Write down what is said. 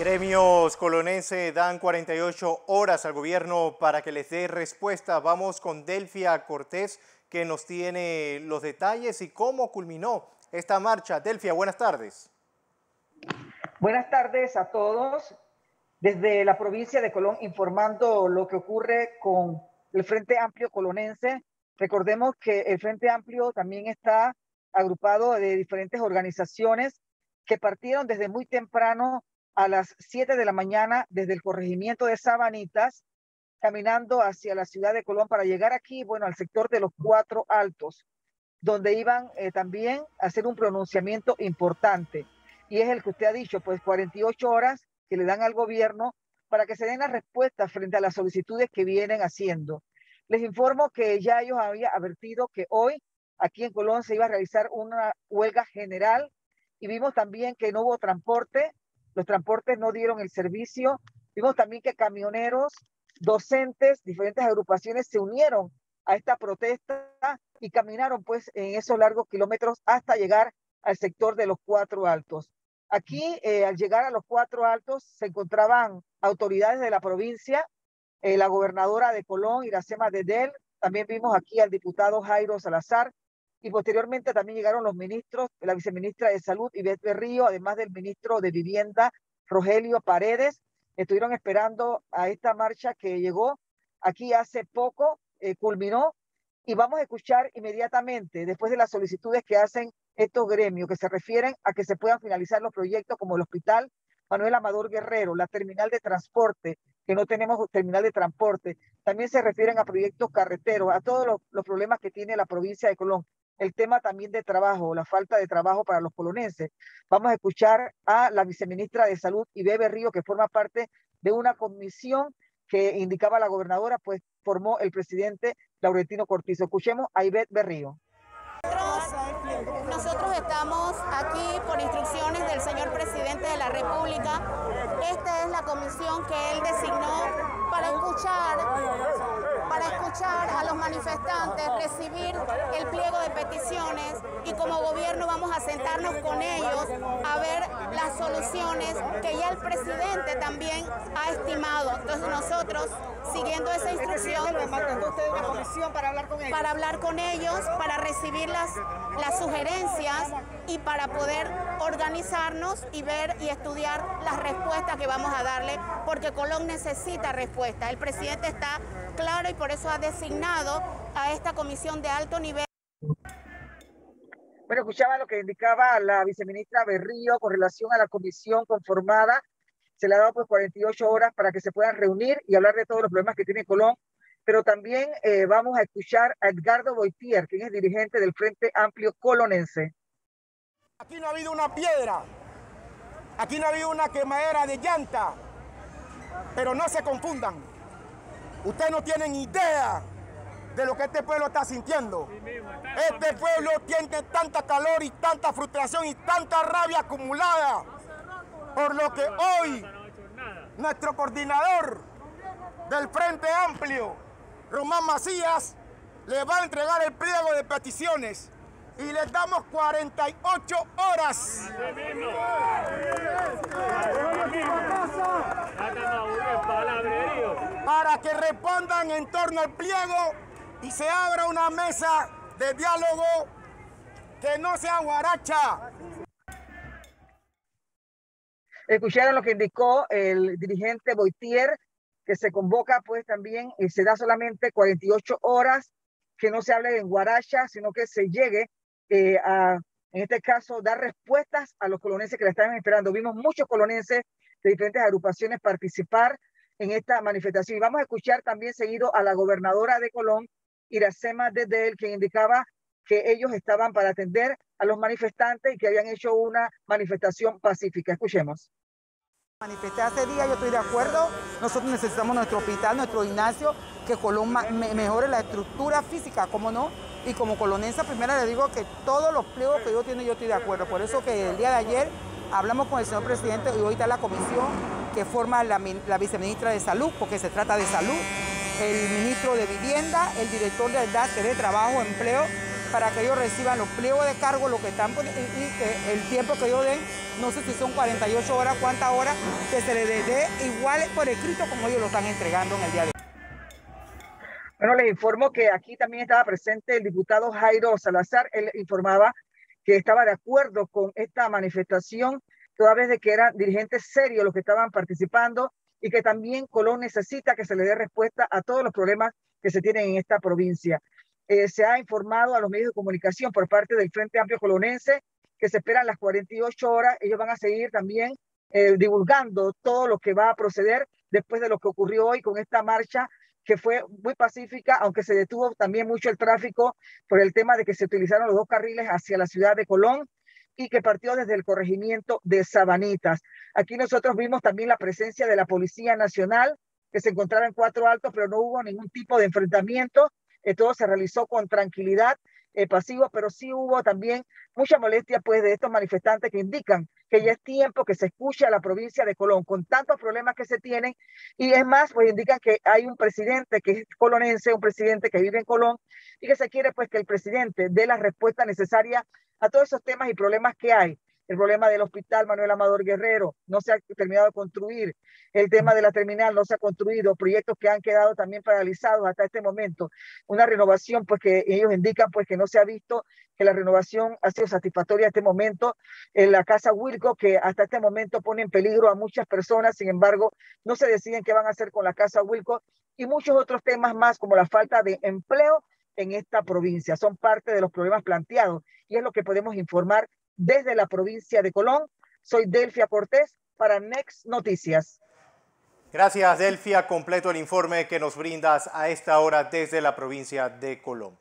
Gremios colonense dan 48 horas al gobierno para que les dé respuesta. Vamos con Delfia Cortés, que nos tiene los detalles y cómo culminó esta marcha. Delfia, buenas tardes. Buenas tardes a todos. Desde la provincia de Colón informando lo que ocurre con el Frente Amplio colonense. Recordemos que el Frente Amplio también está agrupado de diferentes organizaciones que partieron desde muy temprano a las 7 de la mañana desde el corregimiento de Sabanitas, caminando hacia la ciudad de Colón para llegar aquí, bueno, al sector de los Cuatro Altos, donde iban eh, también a hacer un pronunciamiento importante. Y es el que usted ha dicho, pues 48 horas que le dan al gobierno para que se den las respuestas frente a las solicitudes que vienen haciendo. Les informo que ya ellos habían advertido que hoy aquí en Colón se iba a realizar una huelga general y vimos también que no hubo transporte los transportes no dieron el servicio. Vimos también que camioneros, docentes, diferentes agrupaciones se unieron a esta protesta y caminaron pues en esos largos kilómetros hasta llegar al sector de los Cuatro Altos. Aquí, eh, al llegar a los Cuatro Altos, se encontraban autoridades de la provincia, eh, la gobernadora de Colón, Iracema Dedel, también vimos aquí al diputado Jairo Salazar, y posteriormente también llegaron los ministros, la viceministra de Salud, Ivette Berrío, además del ministro de Vivienda, Rogelio Paredes, estuvieron esperando a esta marcha que llegó aquí hace poco, eh, culminó, y vamos a escuchar inmediatamente, después de las solicitudes que hacen estos gremios, que se refieren a que se puedan finalizar los proyectos como el Hospital Manuel Amador Guerrero, la terminal de transporte, que no tenemos terminal de transporte, también se refieren a proyectos carreteros, a todos los, los problemas que tiene la provincia de Colón el tema también de trabajo, la falta de trabajo para los polonenses. Vamos a escuchar a la viceministra de Salud, Ibebe Río, que forma parte de una comisión que indicaba la gobernadora, pues formó el presidente Laurentino Cortizo. Escuchemos a Ivette Berrío. Nosotros estamos aquí por instrucciones del señor presidente de la República. Esta es la comisión que él designó para escuchar, para escuchar a los manifestantes, recibir el pliego de peticiones y como gobierno vamos a sentarnos con ellos a ver las soluciones que ya el presidente también ha estimado. Entonces nosotros, siguiendo esa instrucción, para hablar con ellos, para hablar con ellos, para recibir las, las sugerencias y para poder organizarnos y ver y estudiar las respuestas que vamos a darle, porque Colón necesita respuesta. El presidente está claro y por eso ha designado a esta comisión de alto nivel. Bueno, escuchaba lo que indicaba la viceministra Berrío con relación a la comisión conformada. Se le ha dado pues 48 horas para que se puedan reunir y hablar de todos los problemas que tiene Colón. Pero también eh, vamos a escuchar a Edgardo Boitier, quien es dirigente del Frente Amplio Colonense. Aquí no ha habido una piedra, aquí no ha habido una quemadera de llanta, pero no se confundan. Ustedes no tienen idea de lo que este pueblo está sintiendo. Este pueblo tiene tanta calor y tanta frustración y tanta rabia acumulada. Por lo que hoy nuestro coordinador del Frente Amplio, Román Macías, le va a entregar el pliego de peticiones y les damos 48 horas. Para que respondan en torno al pliego y se abra una mesa de diálogo que no sea guaracha. Escucharon lo que indicó el dirigente Boitier, que se convoca pues también y se da solamente 48 horas, que no se hable en guaracha, sino que se llegue eh, a, en este caso, dar respuestas a los colonenses que la estaban esperando. Vimos muchos colonenses de diferentes agrupaciones participar en esta manifestación. Y vamos a escuchar también seguido a la gobernadora de Colón, Iracema Dedel, que indicaba que ellos estaban para atender a los manifestantes y que habían hecho una manifestación pacífica. Escuchemos. Manifesté hace día, yo estoy de acuerdo. Nosotros necesitamos nuestro hospital, nuestro gimnasio, que Colón mejore la estructura física, ¿cómo no? Y como colonense primera le digo que todos los pliegos que yo tiene yo estoy de acuerdo. Por eso que el día de ayer hablamos con el señor presidente y hoy está la comisión que forma la, viceministra de Salud, porque se trata de salud, el ministro de Vivienda, el director de, de Trabajo, Empleo, para que ellos reciban los pliegos de cargo, lo que están y, el tiempo que ellos den, no sé si son 48 horas, cuántas horas, que se les dé igual por escrito como ellos lo están entregando en el día de hoy. Bueno, les informo que aquí también estaba presente el diputado Jairo Salazar. Él informaba que estaba de acuerdo con esta manifestación, toda vez de que eran dirigentes serios los que estaban participando y que también Colón necesita que se le dé respuesta a todos los problemas que se tienen en esta provincia. Eh, se ha informado a los medios de comunicación por parte del Frente Amplio Colonense que se esperan las 48 horas. Ellos van a seguir también eh, divulgando todo lo que va a proceder después de lo que ocurrió hoy con esta marcha que fue muy pacífica, aunque se detuvo también mucho el tráfico por el tema de que se utilizaron los dos carriles hacia la ciudad de Colón y que partió desde el corregimiento de Sabanitas. Aquí nosotros vimos también la presencia de la Policía Nacional, que se encontraba en Cuatro Altos, pero no hubo ningún tipo de enfrentamiento. Eh, todo se realizó con tranquilidad eh, pasivo, pero sí hubo también mucha molestia pues de estos manifestantes que indican que ya es tiempo que se escuche a la provincia de Colón con tantos problemas que se tienen y es más, pues indican que hay un presidente que es colonense, un presidente que vive en Colón y que se quiere pues que el presidente dé la respuesta necesaria a todos esos temas y problemas que hay. El problema del hospital Manuel Amador Guerrero no se ha terminado de construir, el tema de la terminal no se ha construido, proyectos que han quedado también paralizados hasta este momento, una renovación pues que ellos indican pues que no se ha visto que la renovación ha sido satisfactoria hasta este momento. En la casa Wilco que hasta este momento pone en peligro a muchas personas, sin embargo no se deciden qué van a hacer con la casa Wilco y muchos otros temas más como la falta de empleo en esta provincia. Son parte de los problemas planteados y es lo que podemos informar desde la provincia de Colón. Soy Delfia Cortés para Next Noticias. Gracias, Delfia. Completo el informe que nos brindas a esta hora desde la provincia de Colón.